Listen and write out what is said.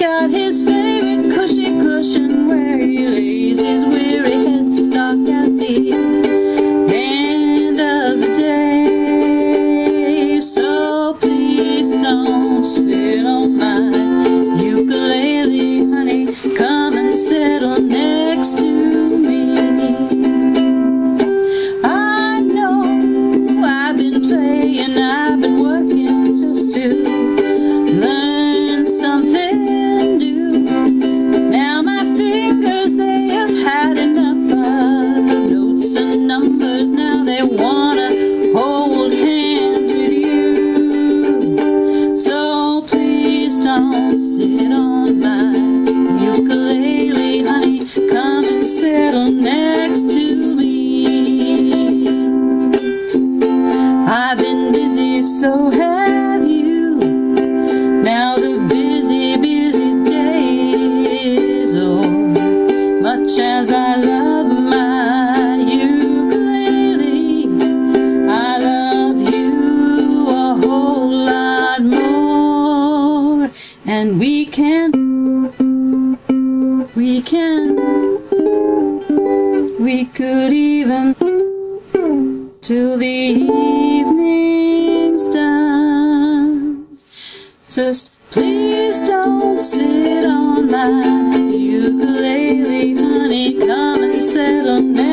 got his favorite cushy cushion where he lays his weary head stuck at the end of the day. So please don't sit on mine. Don't sit on my ukulele, honey. Come and settle next to me. I've been busy, so happy. can, we can, we could even till the evening's done. Just please don't sit on my ukulele, honey, come and settle down.